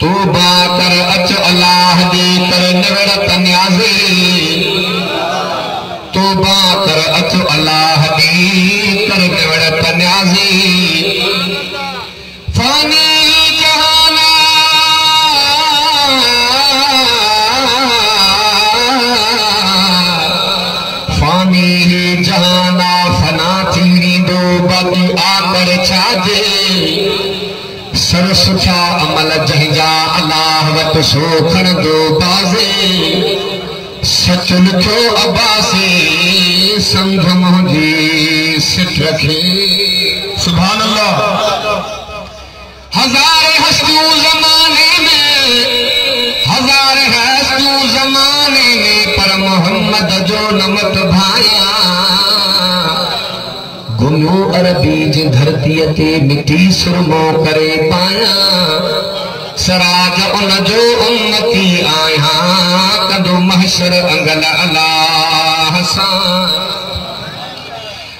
توبہ کر اچ اللہ دی کر نوڑت نیازی سوکھن دو بازے سچ لکھو عباسی سنگ مہنجی سٹ رکھے سبحان اللہ ہزار ہستو زمانے میں ہزار ہستو زمانے میں پر محمد جو نمت بھایا گنو عربی جی دھرتی تے مٹی سرمو کرے پایا سراج ان جو امتی آیا کدو محشر انگل اللہ حسان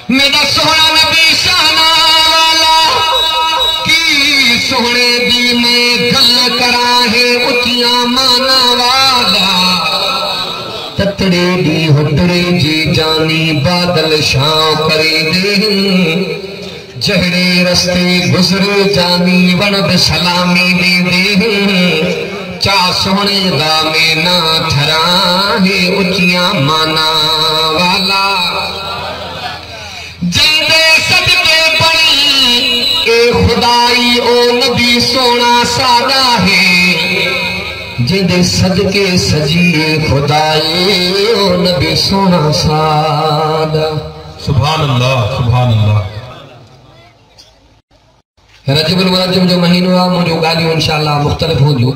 میرا سونا نبی شانہ والا کی سونے دی میں گل کرا ہے اچیاں مانا والا تتڑے دی ہٹڑے جی جانی بادل شاں کرے دے جہڑے رستے گزرے جانی وند سلامی دے دے چا سونے دا میں نہ ٹھرا ہے اچیاں مانا والا۔ جندے صدقے پڑی اے خدائی او نبی سونا سادہ ہے۔ جندے صدقے سجیے خدائی او نبی سونا سادہ۔ سبحان اللہ سبحان اللہ۔ رجب الورجب جو مہینو ہے مجھو گالیوں انشاءاللہ مختلف ہوں جو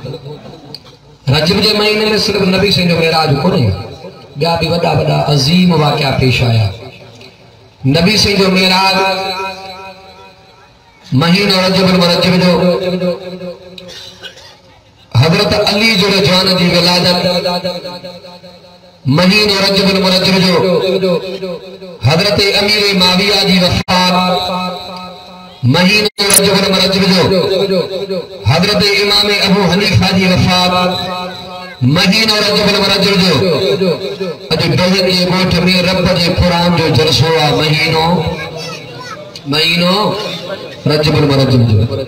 رجب جو مہینے میں صرف نبی سے جو میراج کو نہیں بیا بھی وڈا وڈا عظیم واقعہ پیش آیا۔ نبی سے جو میراج مہینہ رجب المرجب جو حضرت علی جو رجوان دی ولادت، مہینہ رجب المرجب جو حضرت امیر معاویہ دی مہینہ رجب المرجب جو حضرت امام ابو حنیفہ دی وفات مہینہ رجب المرجب جو اجو ڈہر یہ موٹ میں رب جے قرآن جو جلسو آ مہینوں مہینوں رجب المرجب جو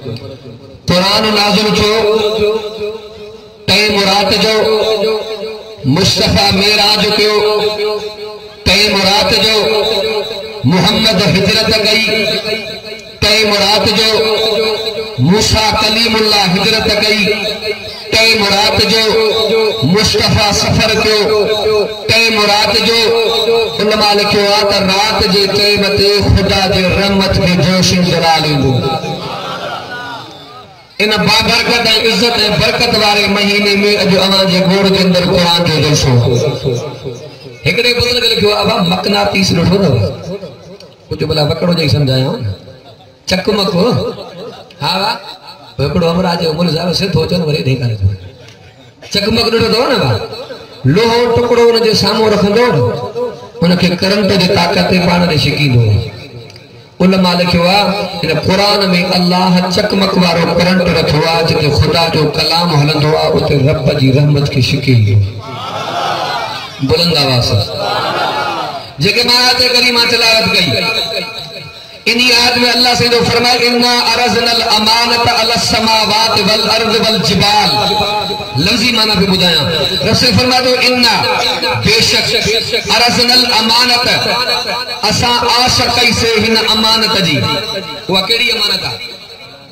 قرآن نازل چھو ٹائم مرات جو مصطفیٰ میراج کیو ٹائم مرات جو محمد حجرت گئی ٹائم مرات جو موسیٰ کلیم اللہ حجرت گئی ٹے مرات جو مصطفیٰ سفر کیو ٹے مرات جو علماء لکھو آتا رات جے قیمت خدا جے رحمت کے جوش جلالی دو ان بابرکت عزت برکت وارے مہینے میں اجو امان جے گوڑ کے اندر قرآن جو جلسو ہکڑے بزرگ لکھو ابا مکناتیس رٹھو دو کچھ بلا وکڑو جائی سمجھایا ہوں چک مکو ہاں با وکڑو ہمرا جو مل صاحب سے تھوچن ورے دے کرے تو چک مک رٹھو دو نا با لوہو ٹکڑو ان جے سامو رکھندو ان کے کرنٹ جے طاقت پان دے شکی دو علماء لکھوا ان قرآن میں اللہ چکمک وارو کرنٹ رکھوا جتے خدا جو کلام ہلندوا اتے رب جی رحمت کی شکل بلند آواز جگہ مہارات کریمہ تلاوت گئی انہی آیت میں اللہ سے جو فرمائے، اِنَّا عَرَزْنَا الْأَمَانَةَ عَلَى السَّمَاوَاتِ وَالْأَرْضِ وَالْجِبَالِ لفظی معنی بھی بدایا رب سے فرمائے تو، اِنَّا بے شک عَرَزْنَا الْأَمَانَةَ اسا آشقی سے ہن امانت جی۔ وہ کیڑی امانت ہے؟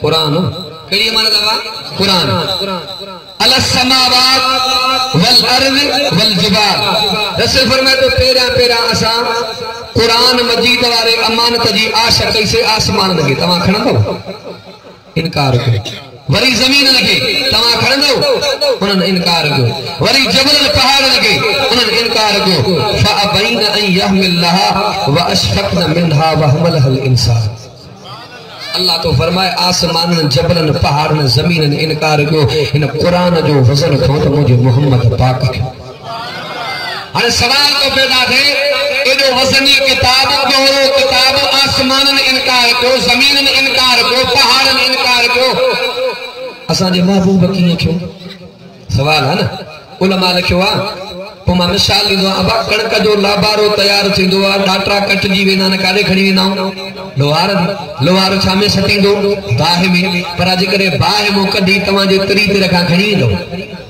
قرآن۔ کیڑی امانت ہے قرآن۔ عَلَى السَّمَاوَاتِ وَالْأَرْضِ وَالْجِبَالِ۔ رب سے فرمائے تو، پیرا پیرا اسا قرآن مجید وارے امانت جی آشق سے آسمان لگے، تمہاں کھڑا دو انکار کرو۔ وری زمین لگے، تمہاں کھڑا دو انہوں انکار کرو۔ وری جبل پہاڑ لگے انہوں نے انکار کرو۔ فَأَبَيْنَ أَن يَحْمِ اللَّهَ وَأَشْفَقْنَ مِنْهَا وَحْمَلَهَا الْإِنسَانِ۔ اللہ تو فرمائے، آسمان جبل پہاڑ زمین انکار کرو۔ ان قرآن جو وزن کھو تو مجھے محمد پاک کرو ہر سوال تو پیدا تھے ایڈو وزنی کتاب کو کتاب آسمان انکار کو زمین انکار کو پہاڑن انکار کو۔ اساں جے محبوب کیے کیوں؟ سوال ہے نا؟ علماء لکھوا پو ماں مثال لیدو ہاں۔ ابا، کڑک جو لابارو تیار تھیندو ہاں، آ ڈاٹا کٹجی وینا نہ کاڈے کھڑی وینا لوہار لوہار چھا میں سٹیندو باہ میں، پر اج کرے باہ مو کڈی تواں جے تری تے رکھا کھڑی دو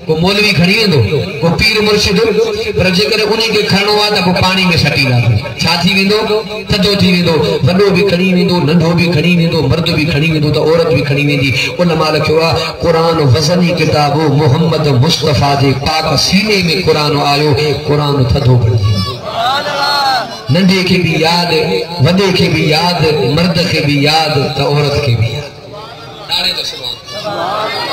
کو مولوی کھڑی ہیں دو کو پیر مرشد ہو پر جے کرے انہی کے کھڑنو آتا کو پانی میں سٹینا چھا تھی دو تھدو تھی بھی دو بڑو بھی کھڑی ہیں دو ننڈو بھی کھڑی ہیں دو مرد بھی کھڑی ہیں دو تا عورت بھی کھڑی ہیں دی علماء لکھو آ قرآن وزنی کتاب محمد مصطفیٰ دے پاک سینے میں قرآن آیو قرآن تھدو پڑھتی ننڈے کے بھی یاد ودے کے بھی یاد مرد کے بھی یاد تا عورت کے بھی یاد نارے تو سلام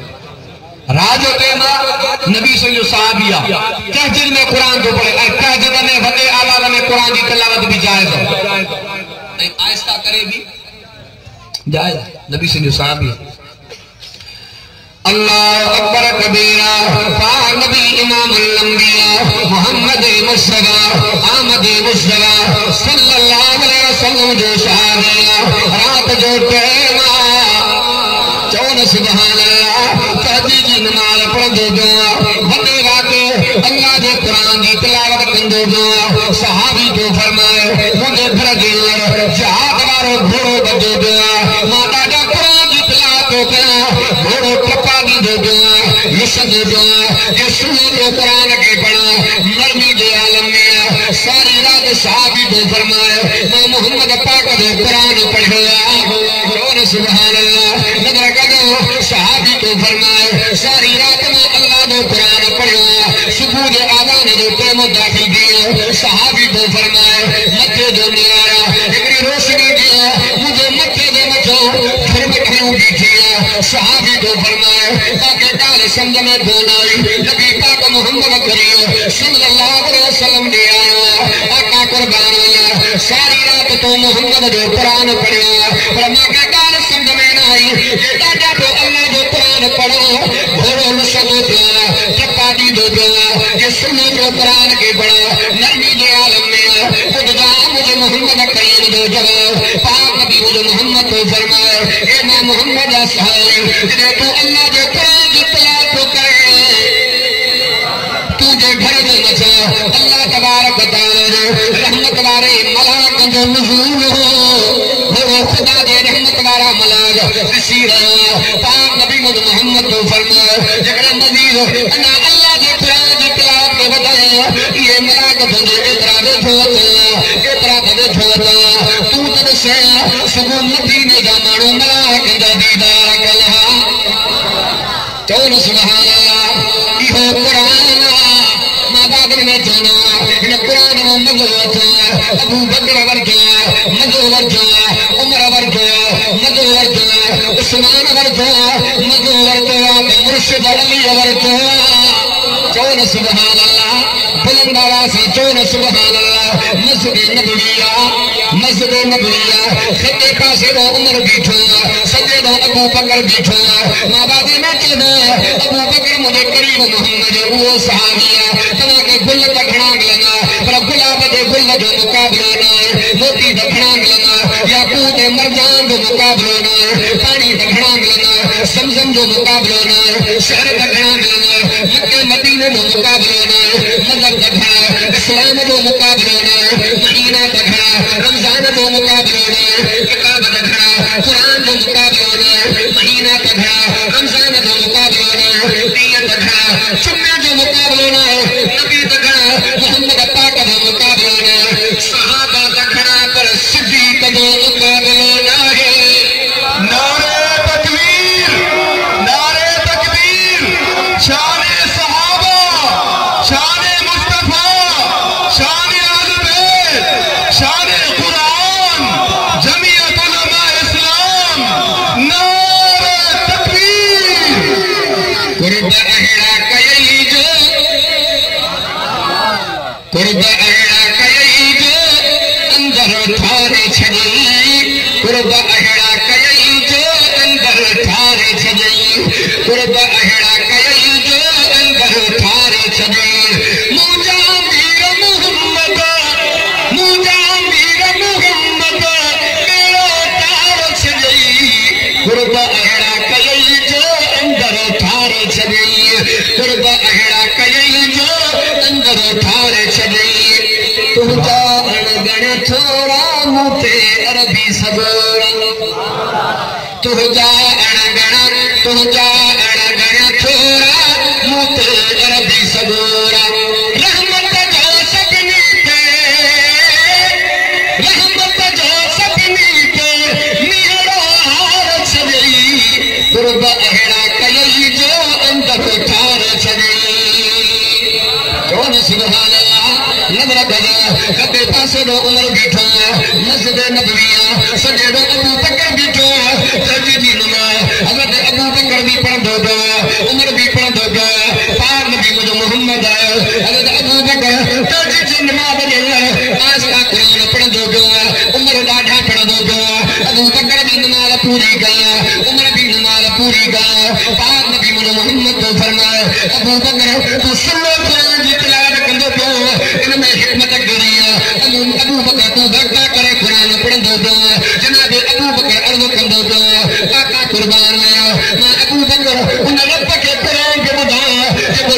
راج ہوتے ہوتینا نبی صلی سنجو صحابیہ تہجد میں قرآن جو پڑھے؟ اور تہجد میں ودے آلالہ میں قرآن کی تلاوت بھی جائز ہو نہیں، آہستہ کرے بھی۔ جائز نبی صلی سنجو صحابیہ اللہ اکبر کبیرہ، فاہ نبی امام الانبیاء، محمد مصدر آمد مصدر صلی اللہ علیہ وسلم جو صحابیہ رات جو تیمہ بولو سبحان اللہ. جی جو اللہ قرآن تلاوت کرتے جو صحابی فرمائے مجھے گھوڑو بجے جو ماتا جا قرآن گھوڑو کپا دے جو مشن دے جو جو قرآن کے پڑھا مرمی کے عالم میں ساری رات صحابی جو فرمائے، میں محمد پاک دے قرآن پڑھ گیا سبحان صحابی کو فرمائے، ساری رات میں اللہ دو قرآن پڑھا صبح دے آدھان دے تے مدافی دیا صحابی کو فرمائے، مکے دو نیارا اگری روشنی دیا مجھے مکے دے مچو گھر بکھیوں کی کیا صحابی کو فرمائے تاکہ کال سمجھ میں دونائی نبی پاک محمد کریم صلی اللہ علیہ وسلم دے آیا، آقا قربان اللہ ساری رات تو محمد جو قرآن پڑھا فرما کہ جیتا جا تو اللہ جو قرآن پڑھا بھوڑو لسکو دعا تکا دی دو دعا یہ سنو جو قرآن کے بڑا نرمی جو عالم میں آ خود دعا مجھے محمد قیم دو جگا پاک بھی مجھے محمد تو فرمائے اے ماں محمد اصحاب جنہیں تو اللہ جو قرآن جو طلاع تو کرے تجھے گھر جو نچا اللہ تبارک تعالی رحمت بارے ملاک جو مزور تون ته ڏسون نه پراڻ ۾ مزو وجا تون بدر ورگ مزو وجا عمر ورگ مزو وج اسمان ورج مسجد علی چون سبحان اللہ، بلند چون سبحان اللہ۔ مسجد نبویہ مسجد نبویہ۔ خطے پاسے دو عمر بیٹھو سجے دو ابو بیٹھو۔ مابادی میں ابو مجھے محمد، وہ صحابی ہے۔ کے گلنا، پر جو مقابلہ نہ موتی دکھنا گلنا۔ مرجان جو مقابلوں میں پانی کا گھڑا ملنا سمزم جو مقابلوں میں شہر کا گھڑا ملنا مکہ مدینہ جو مقابلوں میں مذہب کا گھڑا اسلام جو مقابلوں میں مہینہ کا گھڑا رمضان جو مقابلوں میں کتاب کا گھڑا قرآن جو مقابلوں میں مہینہ کا گھڑا رمضان جو مقابلوں میں تیت کا گھڑا سنہ جو مقابلوں چھجئی قرب اہڑا کئی جو اندر تھارے چھجئی قرب اہڑا کئی جو اندر تھارے چھجئی موجا میر محمد موجا میر محمد میرا تار چھجئی قرب اہڑا کئی جو اندر تھارے چھجئی قرب اہڑا کئی جو اندر تھارے چھجئی تجا اڑگن تھوڑا موتے عربی سگوڑا تجا اڑگن تجا نبویہ ابو بکر بیٹھو سجی دی نماز حضرت ابو بکر بھی پڑھ دو گا عمر بھی پڑھ دو گا پاک نبی مجھے محمد آئے حضرت ابو بکر سجی دی نماز پڑھ آج کا قرآن پڑھ دو گا عمر ڈاڈھا پڑھ دو گا ابو بکر بھی نماز پوری گیا عمر بھی نماز پوری گیا پاک نبی مجھے محمد کو فرمائے ابو بکر تو سنو قرآن جی تلاوت کندو پو ان میں حکمت گری ہے ابو ابو بکر تو بھگتا کرے قرآن پڑھندو پو جناب ابو بکر عرض کندو پو آقا قربان میں میں ابو بکر ان رب کے قرآن کے بدا جب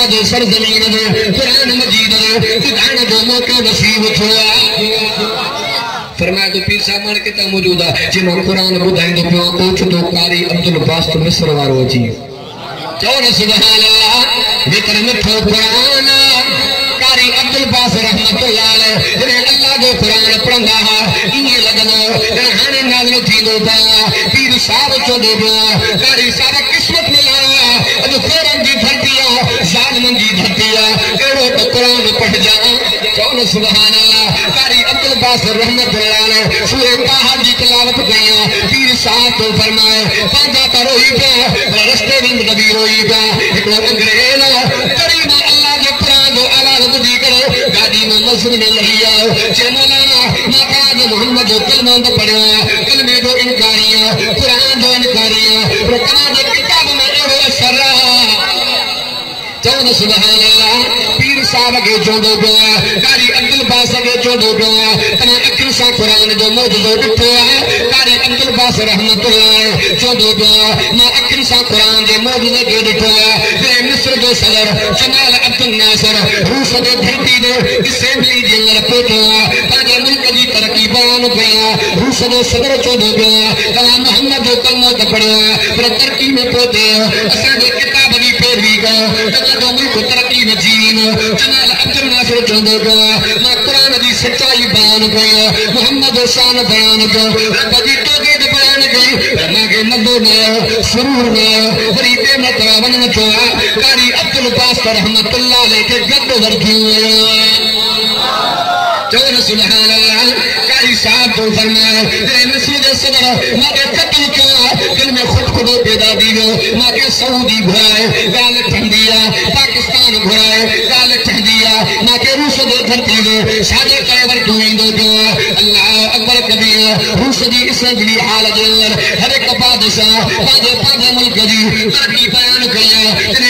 امریکہ دو سرزمین دو قرآن مجید دو خدان دو موقع نصیب تھوا فرمایا تو پیر صاحب مان کتا موجود ہے جنہوں قرآن بدھائیں دو پیو اوچ دو قاری عبدالباس تو مصر وارو جی چون سبحان اللہ وکر مٹھو قرآن قاری عبدالباس رحمت اللہ علیہ جنہیں اللہ دو قرآن پڑھنگا ہے انہی لگنو جنہیں ہانے نازل تھی دو پا پیر صاحب چو دو پا قاری صاحب قسمت ملا اب قرآن قرآن پڑھ جا چون سبحان اللہ؟ قاری عبدالباس رحمت اللہ علیہ سورہ تاہا جی تلاوت گئیا پیر صاحب تو فرمائے پانچا تا روئی پا رستے بھی نبی روئی پا ایکو انگریز قریب اللہ کے قرآن دو آواز بدی کرو گاڑی میں مسجد میں لہی آؤ۔ چھے مولانا مقاد محمد جو کلمہ دو پڑھا کلمے دو انکاریاں، قرآن دو انکاریاں رکنا دو کتاب میں ایڑو اثر رہا۔ چون سبحان اللہ؟ پیر صاحب کے چوندو گوا کاری عبدالباس کے چوندو گوا تمہیں اکر سا قرآن جو موجزو ڈٹھو ہے کاری عبدالباس رحمت اللہ چوندو گوا ما اکر سا قرآن جو موجزو کے ڈٹھو ہے پھر مصر جو صدر جمال عبد الناصر روس دے دھرتی دے اسیمبلی جی رپوٹو ہے تاجے ملک جی ترقی بان گیا روس دے صدر چوندو گوا تمہیں محمد کلمہ تپڑو ہے پھر ترقی میں پوتے ہیں۔ اساں دے کتاب دی ملک ترقی نجین جنال عبد الناصر چوندو گا میں قرآن دی سچائی بیان گیا محمد حسان بیان گا رب جی توگے بیان گئی میں کہ ندو نیا سرور نیا غریبے مطرابن نچوا کاری عبد رحمت اللہ لے کے گد ورکیوں چون سبحان اللہ کاری صاحب تو فرمائے تیرے مسجد صدر ماں کے قتل کیا دل میں خود خود پیدا دیو ماں کے سعودی گھرائے، گال ٹھنڈیا، پاکستان گھرائے، گال ٹھنڈیا۔ ماں کے روس دے دھرتی دے ساجے کائے ورکویں دو جو اللہ اکبر کبیر، روس دی اس جلی حال جلر ہر ایک بادشاہ پاجے پاجے ملک دی ترقی بیان کیا تنے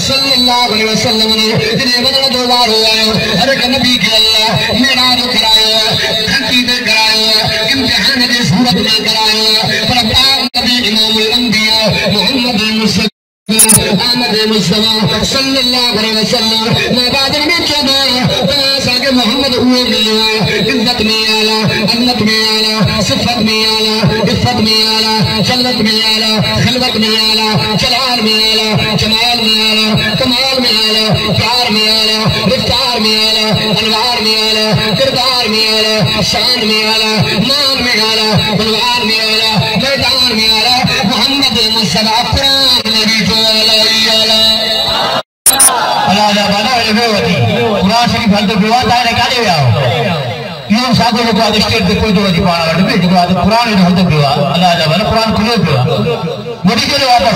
صلی اللہ علیہ وسلم نے جنہیں بدل دو ہوا ہے ہر ایک نبی کے اللہ میرا جو کرایا ہے دھرتی دے کرایا ہے امتحان دے صورت میں محمد مصطفیٰ صلی اللہ علیہ وسلم مبادر میں چنا پاس آگے محمد عمر میں عزت میں آلا عظمت میں آلا صفت میں آلا عفت میں آلا جلت میں آلا خلوت میں آلا جلال میں آلا جمال میں آلا کمال میں آلا پیار میں آلا رفتار میں آلا انوار میں آلا کردار میں آلا شان میں آلا مان میں آلا بلوار میں آلا میدان میں آلا محمد مصطفیٰ قرآن نبی کو شف هنڌ پيو آهي توهان ڪاڏي ويا آهيو اهو ساڳيو جيڪو آهي اسٽيٽ تي پهچو اچي پاڻ وٽ جيڪو آهي پراڻو هنڌ پيو آهي پراڻو کليو پيو آهي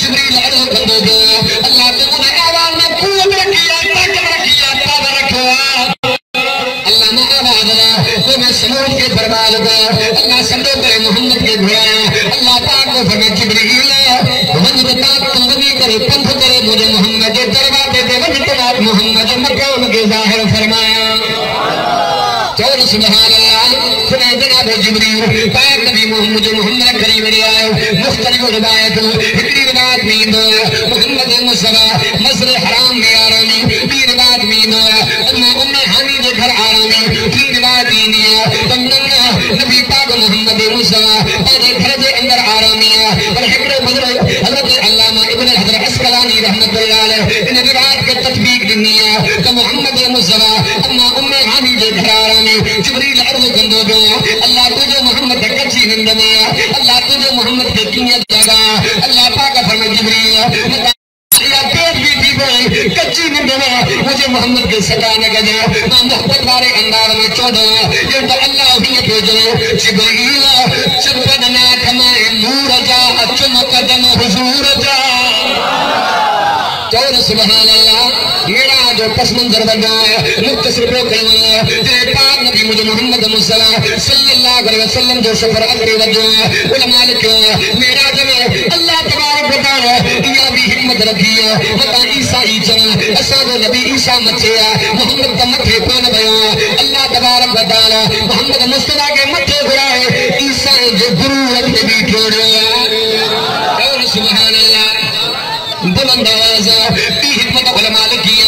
جبریل آدھا بندو دو اللہ نے انہیں آوال میں قوت رکھیا تکر رکھیا تاب رکھوا اللہ نے آوال دو انہیں سمود کے برباد دو اللہ سمدو پر محمد کے گھویا اللہ پاک کو فرمے جبریل من بتا تم بنی کرے، پندھ کرے مجھے محمد دربادے دے من بتا محمد مکون کے ظاہر فرمایا۔ چور سبحان اللہ سنے جناب جبریل پاک نبی محمد محمد کریم نے آئے مختلف روایت ہوں ہکری پاک مین ہویا محمد مصطفیٰ مسر حرام میں آرامی تین بات مین ہویا امہ امہ حامی جو گھر آرامی تین بات مین ہویا تم نمنا نبی پاک محمد مصطفیٰ پاکے گھر دے اندر آرامی ہے۔ حکر بدر، حضرت علامہ ابن حضر اسکلانی رحمت اللہ علیہ ان روایت کے تطبیق دنی ہے کہ محمد مصطفیٰ امہ امہ حامی جو گھر آرامی، جبریل عرض کندو جو اللہ تجھے محمد کچی نندنے اللہ تجھے محمد کے کینے جگہ اللہ پاک فرمائے جبریل یا پیٹ بھی تھی بھائی کچھی نہیں دوا مجھے محمد کے ستانے کا جو میں محبت بارے اندار میں چھوڑا یہ تو اللہ ہی پہ جو جبریل چپدنا کھمائے نور جا چم قدم حضور جا چور سبحان اللہ میرا کو پس منظر لگا مختصر روکنا تیرے پاک نبی مجھے محمد مصطفیٰ صلی اللہ علیہ وسلم جو سفر اگرے لگا علماء لکھا میرا جو اللہ تبارک بتا یا بھی ہمت رکھیا مطا عیسیٰ عیسیٰ اسا کو نبی عیسیٰ مچھیا محمد کا مٹھے کون بیا اللہ تبارک بتا محمد مصطفیٰ کے مٹھے گرا ہے۔ عیسیٰ جو گرو کے بھی ٹھوڑیا اور سبحان اللہ۔ بلند آوازہ تی حکمت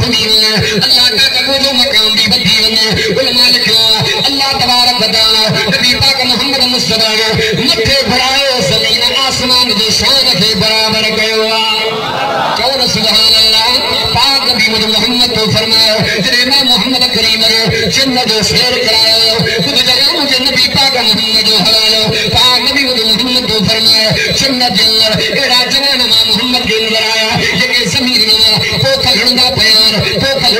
بھنیوان اللہ کا قبول و مقام بھی بھنیوان علماء لکھا اللہ تبارک بدا نبی پاک محمد مصطبہ مکھے بڑھائے سلین آسمان جو شان کے برابر گئے ہوا چون سبحان اللہ؟ پاک نبی مجھے محمد تو فرمائے جنہیں میں محمد کریم ہے جنہ جو سیر کرائے خود جگہ مجھے نبی پاک محمد جو حلال پاک نبی مجھے محمد تو فرمائے جنہ جنہ ایڈا جنہ نمہ محمد کے اندر آیا یہ کہ زمین نمہ کو کھڑنگا کو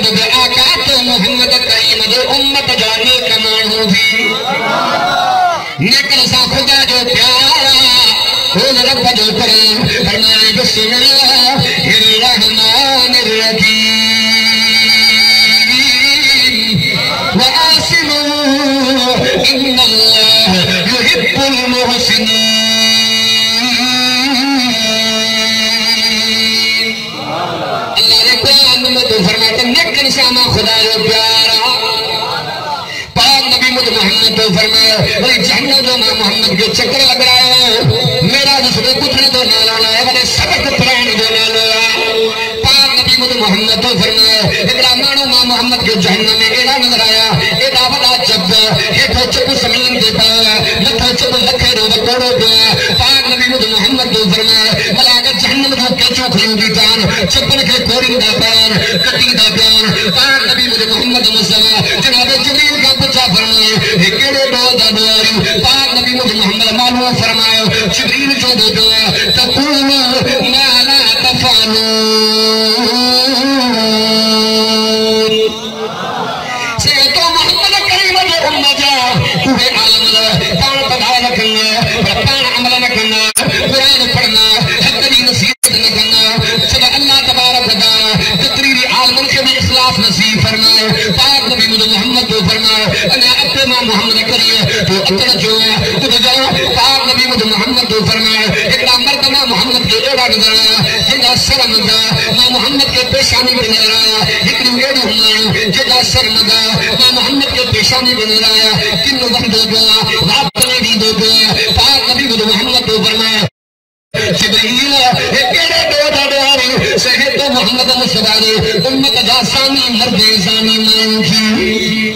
چکر لگ رہا ہے۔ میرا جسے کتنے تو نالا نہ ہے بڑے سبق پران جو نالا پاک نبی مد محمد تو فرمایا ایکڑا مانو ماں محمد کے جہنم میں ایڑا نظر آیا ایڑا بڑا چب ایتھو چب زمین دے پایا متھو چب لکھے رو وکوڑو پیا پاک نبی مد محمد تو فرمایا بلا اگر جہنم جو کچو کھلو دی جان چپن کے کورن دا بیان کٹی دا بیان پاک امت دا سانی مرد زانی مان کی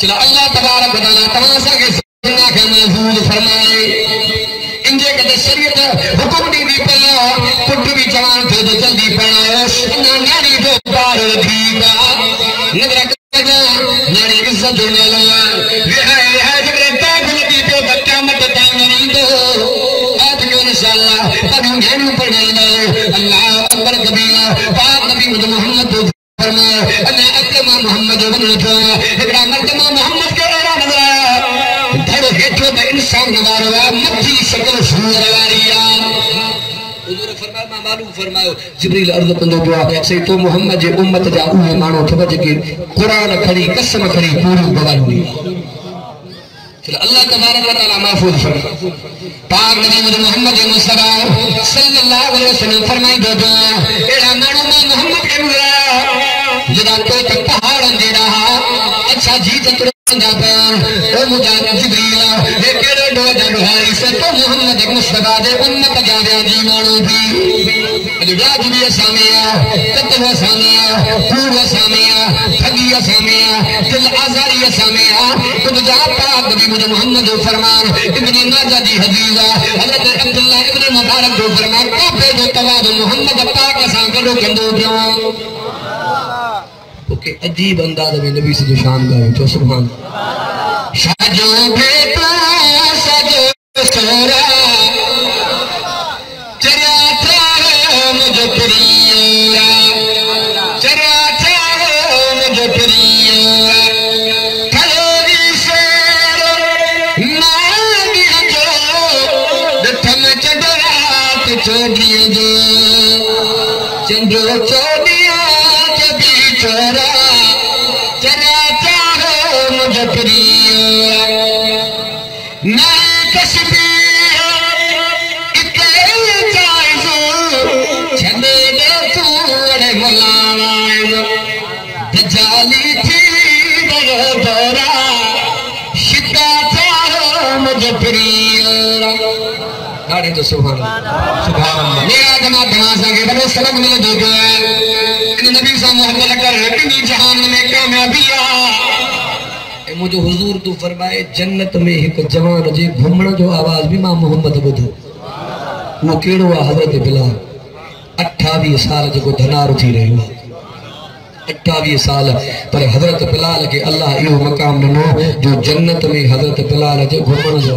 چلا اللہ تبارک و تعالی تمام سا کے سننا کے محفوظ فرمائے۔ انجے کدے شریعت حکم دی دی پیا پٹ بھی جوان تھے تو جلدی پڑا انہاں نیاری جو پار رکھی گا۔ نگر کجا نیاری عزت جو نالا معلوم فرمایا جبریل عرض کندو دعا سے تو محمد جے امت جا اوہ مانو تھو بجے کہ قرآن کھڑی قسم کھڑی پوری بوال ہوئی چلو اللہ تبارک و تعالی محفوظ فرمائے پاک نبی محمد مصطفیٰ صلی اللہ علیہ وسلم فرمائی دو دعا ایڑا مانو میں محمد کے نظر جدا تو تک پہاڑ دے رہا او مجاہد جبریل اے کیڑے دو دا سے تو محمد مصطفیٰ دے امت جا جی مانو بھی۔ اجڑا جبی جی اسامیا قتل اسامیا پور اسامیا ٹھگی اسامیا دل آزاری اسامیا خود جا پاک نبی مجھے محمد فرمان، ابن ماجہ جی دی حدیثہ حضرت عبداللہ ابن مبارک دو فرمان کافے دو تواد محمد پاک اسام کلو کندو دیوں اوکے، عجیب انداز میں نبی سے جو شان گئے جو سبحان سجو بیتا سجو سورا گاڑی تو سبحان اللہ سبحان اللہ۔ میرا جماعت دماغ سنگے بڑے سلام ملے دو دو ہے نبی صلی اللہ علیہ وسلم کر انہی جہان میں کامیابی ہاں۔ اے مجھے حضور تو فرمائے، جنت میں ایک جوان جی جے گھومن جو آواز بھی ماں محمد بدھو وہ کیڑو آ حضرت بلال۔ اٹھاوی سال جو دھنار تھی رہی ہوا اٹھاوی سال، پر حضرت بلال کے اللہ ایو مقام ننو، جو جنت میں حضرت بلال جو گھومن جو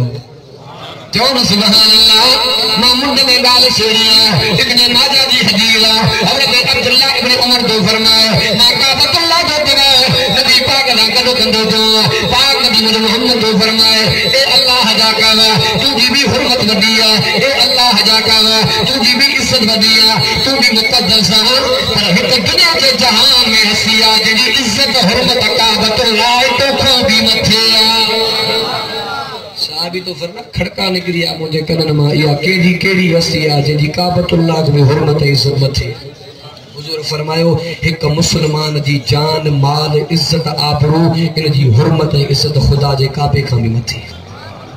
چون سبحان اللہ محمود نے گال شیریاں ابن ماجہ دی حدیلہ حضرت عبداللہ ابن عمر دو فرمائے ماں کعبت اللہ دو تگئے نبی پاک دا کدو کندو جو پاک نبی مجھے محمد دو فرمائے، اے اللہ حجا کعوہ، تو جی بھی حرمت ودیا اے اللہ حجا کعوہ، تو جی بھی عزت ودیا تو بھی مقدس ہاں پر ہت دنیا کے جہان میں حسیہ جنی عزت حرمت کعبت اللہ تو کھو بھی متھیا صحابی تو فرما کھڑکا نکریا مجھے کنن ماں، یا کیڑی کیڑی ہستی آ جن جی کعبۃ اللہ میں حرمت عزت متھے۔ حضور فرمایو، ایک مسلمان جی جان، مال، عزت، آبرو، ان جی حرمت عزت خدا جے کعبے کھاں بھی متھے۔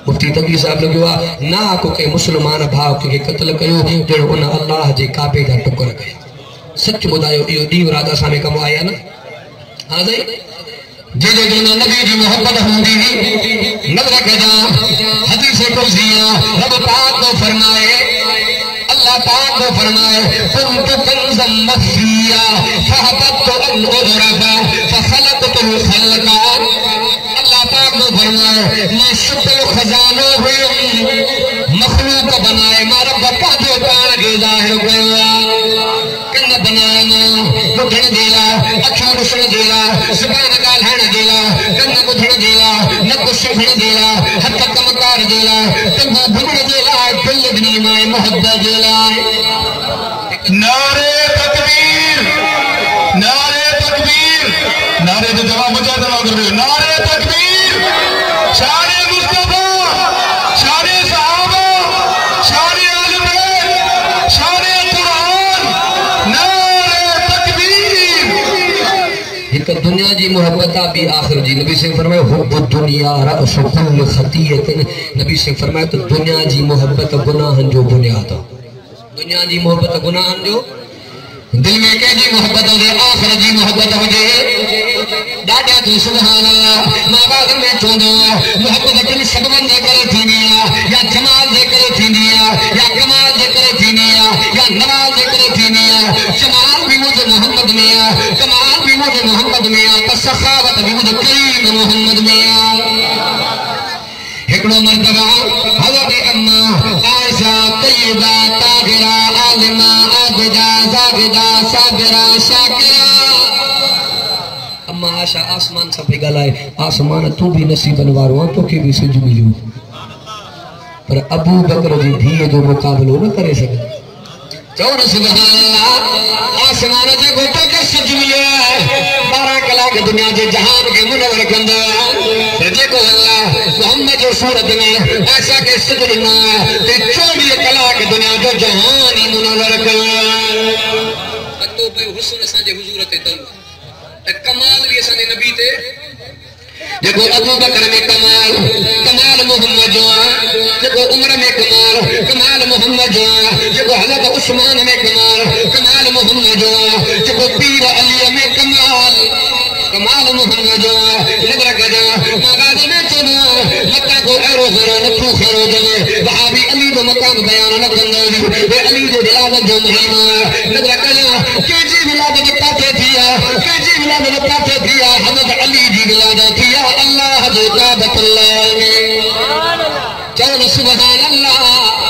مفتی تقی صاحب لگوا نہ کو کہ مسلمان بھاؤ کے قتل کیو جڑو ان اللہ جے کعبے دا ٹکر کیا سچ بدایو ایو ڈیو راجا سامنے کم آیا نا؟ ہاں دے جے نبی جی محبت ہوندی نہیں نظر کجا، حدیث قدسیہ رب پاک کو فرمائے۔ اللہ پاک کو فرمائے، کنت کنزا مخفیا فحبت ان اغرب، فخلقت الخلق۔ اللہ پاک کو فرمائے، میں شکل خزانو ہوئی مخلوق بنائے مارا بپا جو پان کے ظاہر کروا کن بنائے نا بدھن دیلا اچھا رسن دیلا زبان گالہن دیلا کن بدھن دیلا نک سکھن دیلا حت کمکار دیلا تنہا بھگڑ دیلا دل دنی مائے دیلا نعرے تکبیر نعرے تکبیر نعرے تو جواب مجھے دلو کر دنیا جی محبت بھی آخر جی۔ نبی سے فرمائے حب دنیا رأس کل خطیت۔ نبی سے فرمائے تو دنیا جی محبت گناہن جو بنیاد دنیا جی محبت گناہن جو دل میں کہ جی محبت ہو جائے آخر جی محبت ہو جائے ڈاڈیا تو سبحان اللہ ماں باپ میں چوندو محبت کن سبمن دے کرے تھی نیا یا جمال دے کرے تھی نیا یا کمال دے کرے تھی نیا یا نمال دے کرے تھی نیا جمال بھی مجھے محمد میں آ کمال بھی مجھے محمد میں آ تو سخاوت بھی مجھے کریم محمد میں آ ہکڑو مرتبہ عالمہ عابدہ زاہدہ صابرہ شاکرہ اما عائشہ، آسمان سا پہ گلائے۔ آسمان تو بھی نصیب انوارو ہاں تو کے بھی سج ملیو پر ابو بکر جی دھیے جو مقابلو نہ کرے سکے۔ چون سبحان اللہ، آسمان جے گوٹا کے سج ملیا بارہ کلاک دنیا جے جہان کے منور کندہ جے کو اللہ محمد جو صورت میں ایسا کے سج لنا تے چوبی کلاک دنیا جو جہان ہی منور کندہ تو بے حسن سانجے حضور تے دن کمال بھی اساں نبی تے جگو ابو بکر میں کمال کمال محمد جو جگو عمر میں کمال کمال محمد جو جگو حضرت عثمان میں کمال کمال محمد جو جگو پیر علی میں کمال کمال محمد جو نظر کجا مغاد میں چنا مکہ کو ایرو خیرو نکو خیرو جنے وہابی علی جو مقام بیان نہ کرنا بے علی جو دلالت جو مہینا نظر کجا کیجی ولادت پاتے دیا کیجی ولادت پاتے دیا حضرت علی جی ولادت دیا اللہ جو قابط اللہ میں چون سبحان اللہ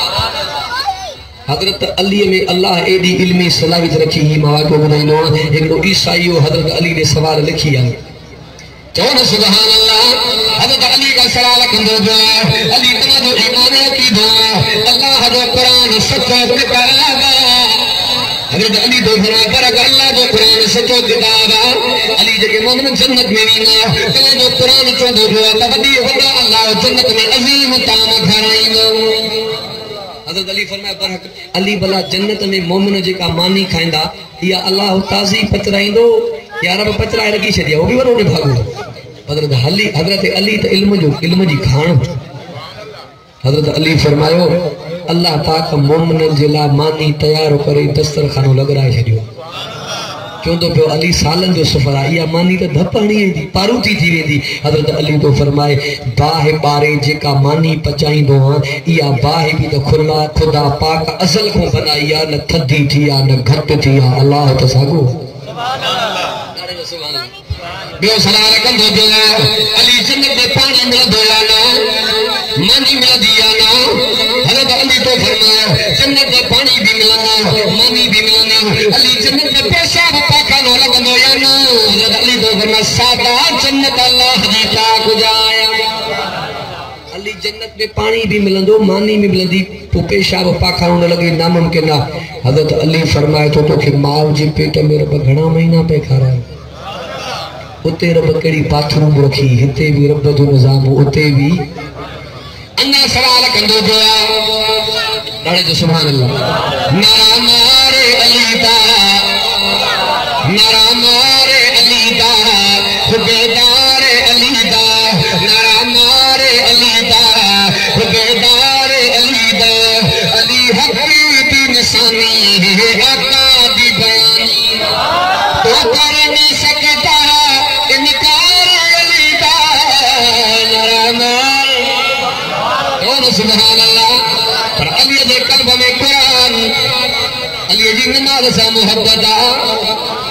حضرت علی میں اللہ ایڈی علمی صلاحیت رکھی ہی مواقع بنائی نو ایک دو عیسائیو حضرت علی نے سوال لکھی ہے۔ چون سبحان اللہ حضرت علی کا سوال کندو دعا علی تنا جو ایمان کی دعا اللہ جو قرآن سچو کتاب حضرت علی دو فرما پر، اگر اللہ جو قرآن سچو کتاب علی جگہ مومن جنت میں وینا تنا جو قرآن چوندو دعا تبدی ودا اللہ جنت میں عظیم تام گھرائیں حضرت علی فرمایا برحق علی بلا جنت میں مومن جے کا مانی کھائندا یا اللہ تازی پچرائیندو یا رب پچرائے رکھی چھڈیا، وہ بھی ورو نے بھاگو۔ حضرت علی حضرت علی تے علم جو علم جی کھان۔ حضرت علی فرمایو اللہ پاک مومن جے لا مانی تیار کرے دسترخانو لگرائے چھڈیو۔ چوندو پہ علی سالن جو سفر آئی مانی تو دھپانی ہے دی پاروتی تھی ویندی حضرت علی تو فرمائے باہ بارے جے کا مانی پچائیں دو ہاں یا باہ بھی تو خدا خدا پاک اصل کو بنائی یا نہ تھدی تھی یا نہ گھٹ تھی یا اللہ تو ساگو بیو سلام علیکم دو جو علی جنت میں پانی مل دو یا نا مانی مل دیا نا حضرت علی تو فرمایا جنت میں پانی بھی ملنا مانی بھی ملنا علی جنت میں پیشاب پاکا نو لگنو یا نا حضرت علی تو فرمایا سادا جنت اللہ دی پاک جایا علی جنت میں پانی بھی ملندو مانی بھی ملندی تو پیشاب پاکا نو لگے ناممکن نہ۔ حضرت علی فرمائے تو جی تو کہ ماؤ جی پیٹ میں رب گھنا مہینہ پہ کھا رہا ہے۔ اتے رب کڑی باتھروم رکھی ہتے بھی رب جو نظام، اتے بھی۔ انا سوال کندو گیا ڈاڑے جو سبحان اللہ نارا مارے علی تارا نارا مارے سا محبت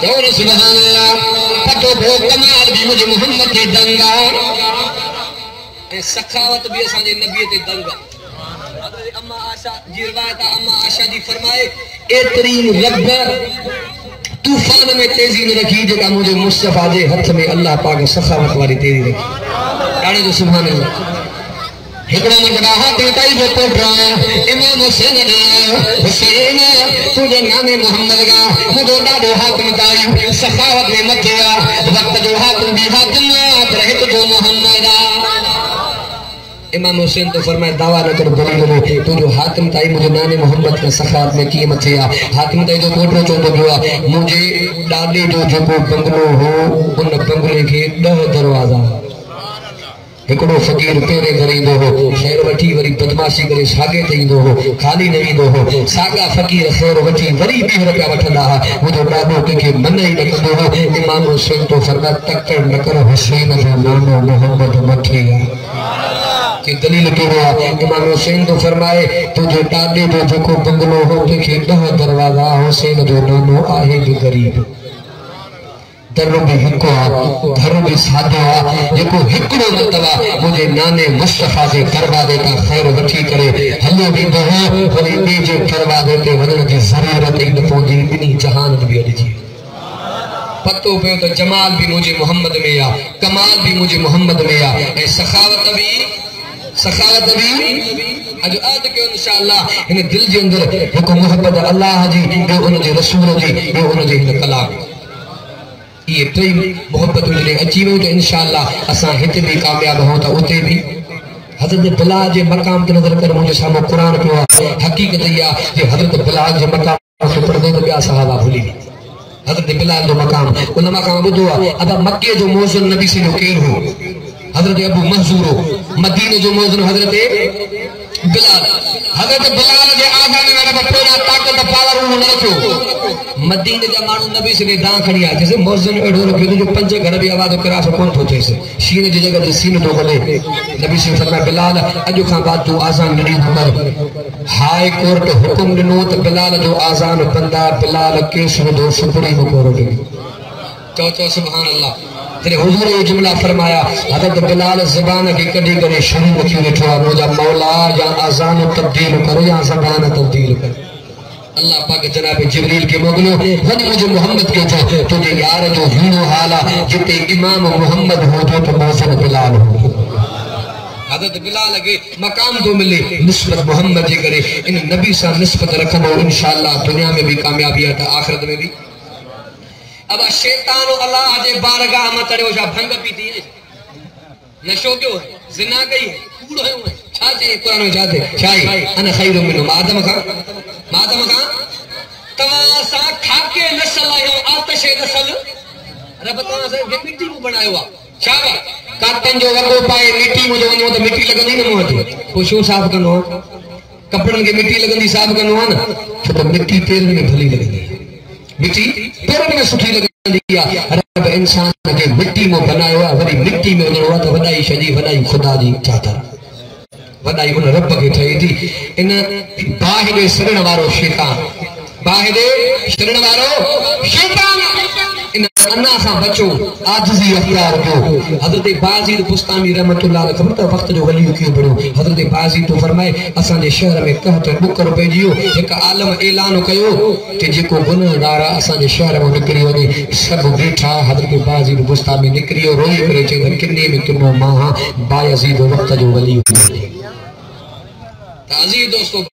اور سبحان اللہ پتو بھو کمال بھی مجھے محمد کے دنگا۔ اے سخاوت بھی اساں دے نبی تے دنگا۔ اما آشا جی روایت اما آشا جی فرمائے ایترین رب طوفان میں تیزی نہ رکھی جگہ مجھے مصطفیٰ جے ہتھ میں اللہ پاک سخاوت والی تیزی رکھی۔ ڈاڑے جو سبحان اللہ۔ ہکڑا منگڑا ہاتھ تائی جو کوٹ رہا امام حسین نے حسین، تجھے نام محمد گا مجھو ڈاڑو حاکم تائی سخاوت میں مکیا وقت جو حاکم بھی حاکم حاکمیات رہت جو محمد امام حسین تو فرمائے دعویٰ نہ کر دلیل میں تو جو حاکم تائی مجھے نان محمد کا سخاوت میں کی متیا حاکم تائی جو کوٹ رو چوندو گیا، مجھے ڈاڑے جو جو بنگلو ہو، ان بنگلے کے ڈہ دروازہ۔ ہکڑو فقیر پیرے گریندو ہو خیر وٹھی وری بدماشی کرے ساگے تیندو ہو خالی نویندو ہو ساگا فقیر خیر وٹھی وری بیہر پیا وٹھندا ہا مجھو ڈاڈو کنکھے من ہی نہ کندو ہو امام حسین تو فرمایا تکڑ نہ کر حسین جو نانو محمد مکھی کہ دلیل کی ہوا امام حسین تو فرمائے تجھے ڈاڈے جو جکو بنگلو ہو کنکھے ڈہ دروازہ حسین جو نانو آہے بھی غریب درو بھی ہکو آ گھرو بھی سادو آ جکو ہکڑو مطلع مجھے نانے مصطفیٰ سے کروا کا خیر وٹھی کرے ہلو بھی دو ہو ولی بیجے کروا دے کے ونن کی ضرورت ایک دفعہ دی بنی جہان بھی اڑ جی پتو پہ تو جمال بھی مجھے محمد میں آ کمال بھی مجھے محمد میں آ اے سخاوت بھی سخاوت بھی اج آج کے انشاءاللہ ان دل جے اندر ہکو محبت اللہ جی جو ان جے رسول جی جو ان جے ہن کلام یہ ٹئی محبت جڑے اچھی وے تو انشاءاللہ اساں ہتے بھی کامیاب ہوں تا اتے بھی۔ حضرت بلال جے مقام تے نظر کر، مجھے سامو قرآن پہ ہوا حقیقت یہ کہ حضرت بلال جے مقام سے پڑھ دے تو بیا صحابہ بھولی۔ نہیں حضرت بلال جو مقام ان مقام بدو ابا مکے جو موزن نبی سے جو کیر ہو۔ حضرت ابو منظور ہو مدینہ جو موزن حضرت بلال۔ حضرت بلال جے آزان میں رب پورا طاقت پاور ہوں نہ رکھو مدینہ جا مانو نبی سے نے دان کھڑی آئے جیسے موزن اڑو رکھو جو پنجے گھر بھی آواز کرا سو کون تھو تھے شین جی جگہ سین تو گلے۔ نبی سے فرمایا بلال اجو کھان بعد تو آزان نڑی عمر ہائی کورٹ حکم ڈنو تو بلال جو آزان بندہ بلال کیس میں دو سپڑی کو کورٹ چو چو سبحان اللہ۔ تیرے حضور یہ جملہ فرمایا، حضرت بلال زبان کی کڑی کرے شروع رکھی بیٹھوا موجا مولا یا آزان تبدیل کرو یا زبان تبدیل کرو۔ اللہ پاک جناب جبریل کے مغلو ونی یعنی مجھے محمد کے جو تجھے یار جو ہینو حالا جتے امام محمد ہو جو تو موزن بلال ہو حضرت بلال کے مقام تو ملے، نسبت محمد جے کرے، ان نبی سا نسبت رکھنو، انشاءاللہ دنیا میں بھی کامیابی آتا آخرت میں بھی۔ اب شیطان و اللہ آجے بارگاہ مطرے ہو جا، بھنگ پیتی ہیں نشو کے ہوئے زنا گئی ہے کھوڑ ہوئے ہوئے چھا جائے قرآن و جاتے چھائی جی، انا خیر منو مادم کھا مادم کھا تواسا کھا کے نسل آئیوں آتش نسل۔ رب تواسا یہ مٹی مو بڑھائے ہوا۔ چھاگا کاتن جو وقت پائے، مٹی مو جو انہوں تو مٹی لگا نہیں نمو ہاتھی پوشو صاحب کنو کپڑن کے مٹی لگن دی صاحب کنو آنا چھتا مٹی تیر میں بھلی لگن دی ہے۔ مٹی تیرے میں سٹھی لگن لیا رب انسان کے مٹی میں بنایا وری مٹی میں انہوں نے بنائی شدی بنائی خدا دی چاہتا بنائی انہوں رب کے تھائی دی ان باہر سرنوارو شیطان باہر سرنوارو شیطان ان انا سان بچو عاجزی اختیار کیو حضرت بازید بستامی رحمت اللہ رکھم تا وقت جو ولیو کیو بڑیو حضرت بازید تو فرمائے اسان جے شہر میں کہتے ہیں بکر پیجیو ایک عالم اعلان کیو کہ جے کو گناہ دارا اسان جے شہر میں نکری ہوگی سب بیٹھا حضرت بازید بستامی نکری ہو روی کرے چے گھر کنے میں کنو ماہا بایزید وقت جو ولیو کیو تازی دوستو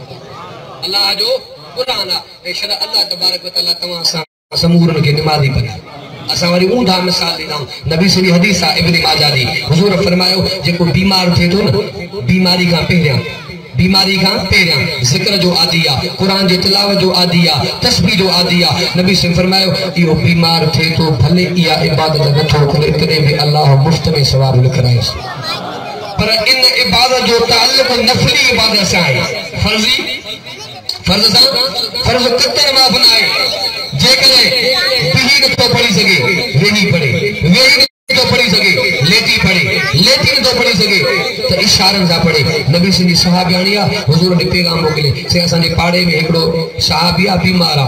اللہ جو قرآن ہے شرع اللہ تبارک و تعالیٰ تمہاں سا سمورن کے نمازی پڑھا اسا وری اون دھا مثال دینا ہوں۔ نبی صلی حدیث سا ابن ماجہ دی۔ حضور فرمائے ہو جب کوئی بیمار تھے تو بیماری کا پہلے ہوں بیماری کا پہلے ہوں ذکر جو آدیا قرآن جو تلاوہ جو آدیا تسبیح جو آدیا نبی صلی فرمائے ہو یہ بیمار تھے تو بھلے یا عبادت نہ چھوکنے اتنے بھی اللہ مفت میں سواب لکھ پر ان عبادت جو تعلق نفلی عبادت سے آئے، فرضی فرض صاحب فرض کتر ما بنائے جے کرے بھی نہ تو پڑھی سکے، وہی پڑھے۔ وہی تو پڑھی سکے لیتی پڑھے۔ لیتی نہ تو پڑھی سکے۔ تو اشارن سا پڑھے۔ نبی سنی صحابیانیا حضور نے پیغام موکلے سے اساں نے پاڑے میں ایکڑو صحابیا بیمارا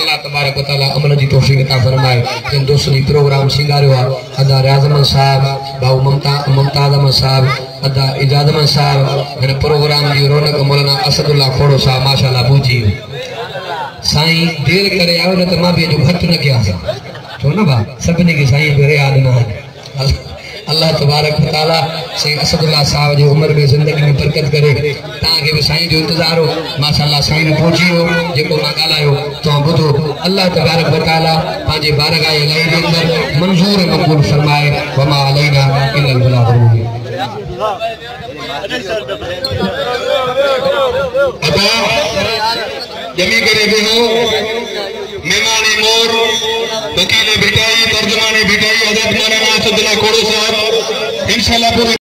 اللہ تبارک و تعالی عمل جی توفیق عطا فرمائے۔ جن دوستن پروگرام سنگاریو ادا ریاض صاحب، باو ممتاز صاحب، ادا اجاز صاحب ہن پروگرام دی رونق مولانا اسد اللہ کھوڑو صاحب، ماشاءاللہ بوجی سائیں دیر کرے آو نہ تے ماں بھی جو گھٹ نہ کیا۔ چھو نہ با سبنی کی سائیں بھی ریا نہ اللہ تبارک تعالیٰ سید اسد اللہ صاحب جو عمر میں زندگی میں برکت کرے، تاکہ وہ سائن جو انتظار ہو، ماشاءاللہ سائیں نے پہنچی ہو، جب کو مانگالا ہو، تو ہم بدھو۔ اللہ تبارک تعالیٰ پانچے بارگائے الہی کے اندر منظور مقبول فرمائے، وما علینا اللہ علیہ وسلم اللہ علیہ وسلم جمعی کرے بھی ہوں મેમાણી મોર વકીલે ભેટાઈ તર્જમાને ભેટાઈ અદત મારા નામ સદના કોડો સાહેબ ઇન્શાલ્લાહ